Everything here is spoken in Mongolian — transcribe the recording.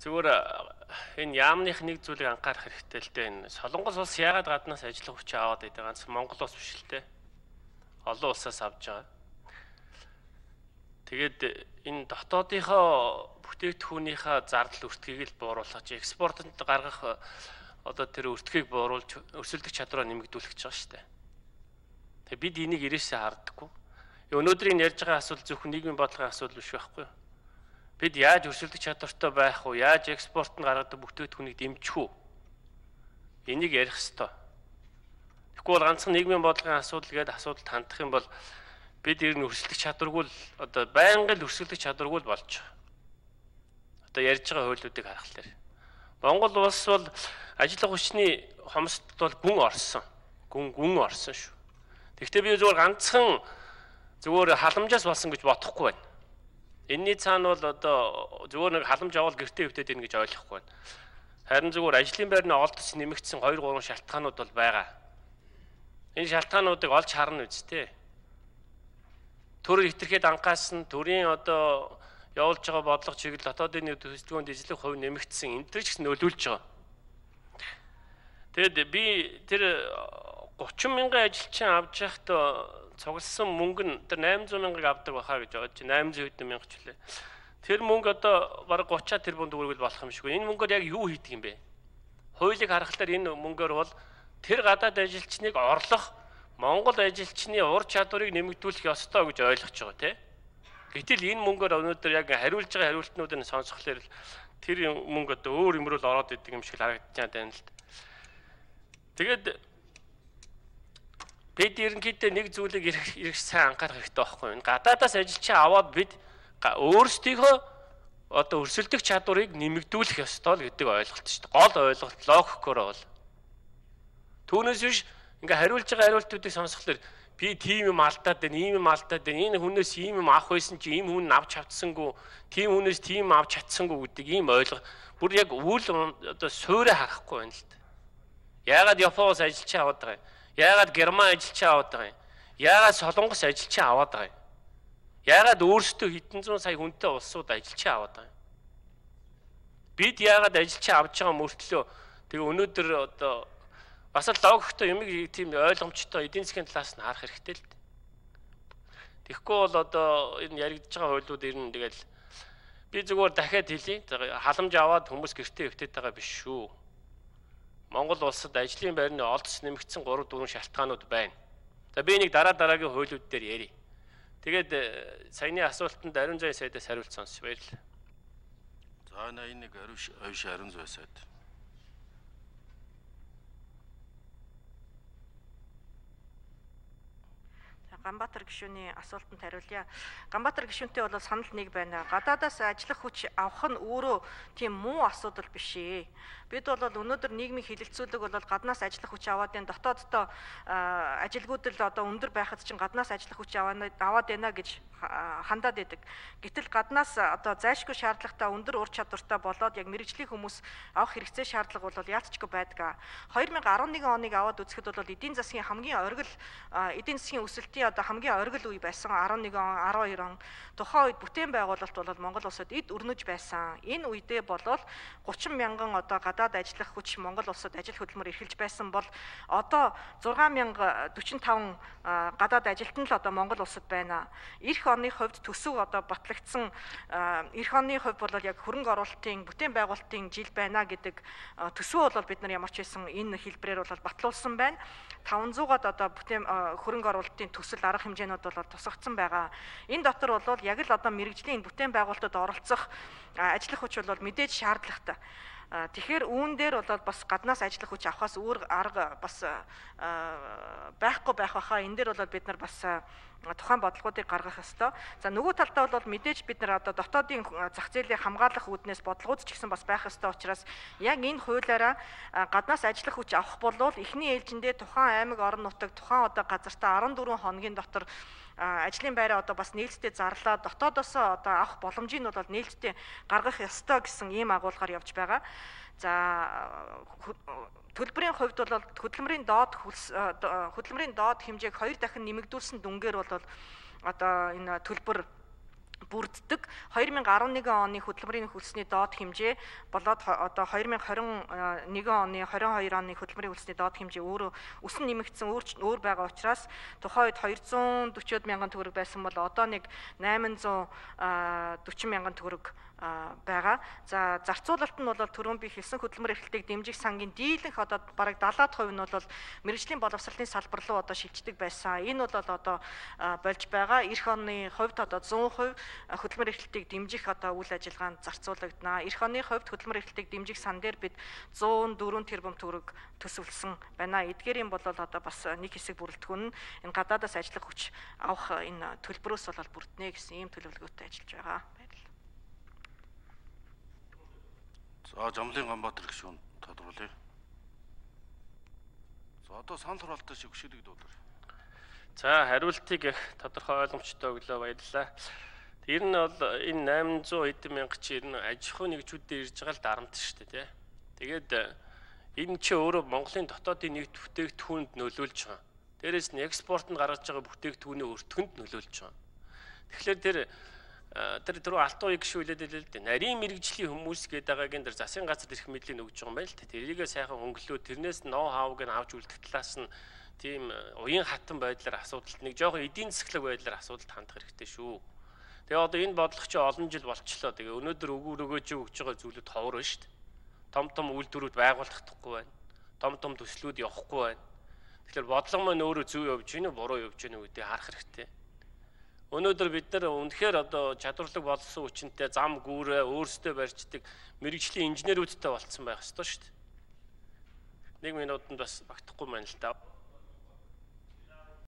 Зүгээр энэ яамных нэг зүйлийг анхаарах хэрэгтэй л дээ. Энэ Солонгос улс яагаад гаднаас ажиллах хүч аваад байдаг ганц Монгол улс биш л дээ. Олон улсаас авж байгаа. Тэгээд энэ дотоодынхоо бүтээгдэхүүнийхээ зардал өртгийг л бууруулах, экспортод гаргах одоо тэр өртгийг бууруулж өрсөлдөх чадвараа нэмэгдүүлэх гэж байгаа шүү дээ. Тэгээ бид энийг ирээсээ харддаггүй. Өнөөдрийн ярьж байгаа асуудал зөвхөн нийгмийн бодлогын асуудал биш байхгүй юу? Бид яаж өрсөлдөх чадвартай байх вэ? Яаж экспорт нь гаргадаг бүтээгдэхүүнийг дэмжих үү? Энийг ярих ёстой. Тэгэхгүй бол ганцхан нийгмийн бодлогын асуудал гэдэг асуудалд хандах юм бол бид ер нь өрсөлдөх чадваргүй л одоо байнгын өрсөлдөх чадваргүй л болж байгаа. Одоо ярьж байгаа хуулиудыг харахад Монгол улс бол ажиллах хүчний хомсдод бол гүн орсон. Гүн гүн орсон шүү. Гэхдээ би зөвхөн ганцхан зөвхөн халамжаас болсон гэж бодохгүй байна. Энийний цаана бол одоо зүгээр нэг халамж авал гэртээ хөвтөд ийн гэж ойлгохгүй байна. Харин зүгээр ажлын байрны олдос нэмэгдсэн 2 3 шалтгаанууд бол байгаа. Энэ шалтгаануудыг олж харна үсттэй. Төр хитрхэд анхаасан төрийн одоо явуулж байгаа бодлого чиглэл дотоодын нэг төсөлтгөөнд ижлэх хувь нэмэгдсэн энэ төр ч нөлөөлж байгаа. Тэгэд би тэр 30 мянган ажилчин авч явахдаа цугласан мөнгө нь тэр 800 мянгаыг авдаг баха гэж бодож 800 хэдэн мянга ч үлээ. Тэр мөнгө одоо бараг 30 тэрбум төгрөг болох юм шиг байна. Энэ мөнгөөр яг юу хийдэг юм бэ? Хуулийг харахад энэ мөнгөөр бол тэр гадаад ажилчныг орлох Монгол ажилчны ур чадварыг нэмэгдүүлэх ёстой гэж ойлгож байгаа тийм. Гэтэл энэ мөнгөөр өнөөдөр яг хариулж байгаа хариултнуудыг сонсхолоор тэр мөнгө одоо өөр юмруу л ороод идэг юм шиг харагдаж байна л. Тэгээд бид ерөнхийдөө нэг зүйлийг ирэх сайн анхаарах хэрэгтэй байхгүй юу? Гадаадаас ажилчаа аваад бид өөрсдийнхөө одоо өрсөлдөх чадварыг нэмэгдүүлэх ёстой л гэдэг ойлголт шүү дээ. Гол ойлголт логикоор бол. Түүнээс биш ингээ хариулж байгаа хариултуудыг сонсхолоор би тийм юм алдаад байна, ийм юм алдаад байна. Энэ хүнээс ийм юм авах байсан чи ийм хүн авч чадсангүй, тийм хүнээс тийм авч чадсангүй гэдэг ийм ойлго. Бүр яг үйл одоо суурэ харахгүй байна л дээ. Яагаад Японоос ажилчаа аваад байгаа юм? Яагаад Герман ажилчин аваад байгаа юм? Яагаад Солонгос ажилчин аваад байгаа юм? Яагаад өөрсдөө хэдэн зуун сая хүнтэй улсууд ажилчин аваад байгаа юм? Бид яагаад ажилчин авч байгаа мөртлөө тэгээ өнөөдөр одоо бас л логиктой юм тийм ойлгомжтой эдийн засгийн талаас нь харах хэрэгтэй л дээ. Тэгэхгүй бол одоо энэ яригдж байгаа хуулиуд ер нь тэгэл би зүгээр дахиад хэлье. Халамж аваад хүмүүс гэртээ өвтөд байгаа биш шүү. Монгол улсад ажлын байрны олдс нэмэгдсэн 3 4 шалтгаанууд байна. За би энийг дараа дараагийн хуулиуд дээр ярив. Тэгээд э, саяны асуултанд Ариун зай сайдаас хариулт сонс баярлалаа. За 81 Ариун Ариун зай сайд. Ганбаатар гишүүний асуултанд хариулъя. Ганбаатар гишүүнтэй бол санал нэг байна. Гадаадаас ажиллах хүч авах нь өөрөө тийм муу асуудал биш ээ. Бид бол өнөөдөр нийгмийн хилэлцүүлэг бол гаднаас ажиллах хүч аваад энэ дотооддоо ажилгүйд л одоо өндөр байхад чинь гаднаас ажиллах хүч аваад байна гэж хандаад байдаг. Гэтэл гаднаас одоо зайлшгүй шаардлагатай өндөр ур чадвартай болоод яг мэрэгжлийн хүмүүс авах хэрэгцээ шаардлага бол яалтчгүй байдаг. 2011 оныг аваад үзэхэд бол эдийн засгийн хамгийн оргил эдийн засгийн өсөлтийн одоо хамгийн оргил үе байсан 11 он 12 он тухайн үед бүтээн байгуулалт бол Монгол улсад эд өрнөж байсан. Энэ үедээ болол 30 мянган одоо гадаад ажиллах хүч Монгол улсад ажил хөдөлмөр эрхэлж байсан бол одоо 6045 гадаад ажилтан л одоо Монгол улсад байна. Ирэх оны хувьд төсөв одоо батлагдсан эх оны хувьд бол яг хөрөнгө оруулалтын бүтээн байгуулалтын жил байна гэдэг төсөв бол бид нар ямар ч байсан энэ хэлбэрээр бол батлуулсан байна. 500-аад одоо бүтээн хөрөнгө оруулалтын төсөл арга хэмжээнүүд бол тусгагдсан байгаа. Энэ дотор бол яг л одоо мэрэгжлийн бүтээн байгуулалтад оролцох ажиллах хүч бол мэдээж шаардлагатай. Тэгэхээр үүн дээр бол бас гаднаас ажиллах хүч авахаас өөр арга бас байхгүй байх баха. Энэ дээр бол бид нар бас тухайн бодлогоодыг гаргах ёстой. За нөгөө талдаа бол мэдээж бид нар одоо дотоодын зах зээлийг хамгаалах үүднээс бодлогууд ч гэсэн бас байх ёстой учраас яг энэ хуулиараа гаднаас ажиллах хүч авах болвол эхний ээлжиндээ тухайн аймаг орон нутаг тухайн одоо газартаа 14 хоногийн дотор ажлын байраа одоо бас нээлттэй зарлаа дотоодоос одоо авах боломжийг нь бол нээлттэй гаргах ёстой гэсэн ийм агуулгаар явж байгаа. За төлбөрийн хувьд бол хөдөлмөрийн доод хөдөлмөрийн доод хэмжээг хоёр дахин нэмэгдүүлсэн дүнгээр бол одоо энэ төлбөр бүрддэг. 2011 оны хөтөлбөрийн хөлсний доод хэмжээ болоод одоо 2021 оны 22 оны хөтөлбөрийн хөлсний доод хэмжээ өөрөө өсөн нэмэгдсэн өөр өөр байгаа учраас тухайн үед 240 мянган төгрөг байсан бол одоо нэг 840 мянган төгрөг байгаа. За зарцуулалт нь бол түрүүн би хэлсэн хөдөлмөр эрхлэлтийг дэмжих сангийн дийлэнх одоо бараг 70% нь бол мэрэгжлийн боловсролын салбар руу одоо шилждэг байсан. Энэ бол одоо болж байгаа. Эх оны хувьд одоо 100% хөдөлмөр эрхлэлтийг дэмжих одоо үйл ажиллагаанд зарцуулагдана. Эх оны хувьд хөдөлмөр эрхлэлтийг дэмжих сан дээр бид 104 тэрбум төгрөг төсөвлөсөн байна. Эдгээрийн бол одоо бас нэг хэсэг бүрэлдэхүүн нь энэ гадаадаас ажиллах хүч авах энэ төлбөрөөс бол бүрднэ гэсэн ийм төлөвлөгөөтэй ажиллаж байгаа. За Жомлын Ганбаатар гишүүн тодруулъя. За одоо санал хураалтаа шиг хөшөлөг дуудаар. За хариултыг их тодорхой ойлгомжтой өглөө баярлалаа. Тэр нь бол энэ 800 эдэн мянга чи ер нь аж ахуй нэгжүүдээр ирж байгаа л дарамт шүү дээ тий. Тэгээд энэ чи өөрөө Монголын дотоодын нэгт бүтээгдэхүүнд нөлөөлж байгаа. Дээрээс нь экспортод гаргаж байгаа бүтээгдэхүүний өртгөнд нөлөөлж байгаа. Тэгэхээр тэр тэр түрүү алтуу гişүүлээд л л дээ. Нарийн мэрэгжлийн хүмүүс гээд байгаагийн тэр засгийн газар ирэх мэдлийг өгж байгаа юм байл та. Тэрийгээ сайхан өнгөлөө тэрнээс ноу хавг нь авч үлдэх талаас нь тийм уян хатан байдлаар асуудалт нэг жоохон эдийн засглаг байдлаар асуудалт хандах хэрэгтэй шүү. Тэгээ одоо энэ бодлого чи олон жил болчлоо. Тэгээ өнөөдөр өгөр өгөөж өгж байгаа зүйлүүд ховор шүү дээ. Том том үйлдвэрүүд байгуулахдаггүй байна. Том том төслүүд явахгүй байна. Тэгэхээр бодлого маань өөрөө зөв явж гинэ буруу явж гинэ гэдгийг харах хэрэгтэй. Өнөөдөр бид нар үнэхээр одоо чадварлаг болсон хүчинтэй зам гүүрээ өөрсдөө барьждаг мэрэгжлийн инженерүүдтэй болцсон байх ёстой шүү дээ. Нэг минутанд бас багтахгүй байна л да.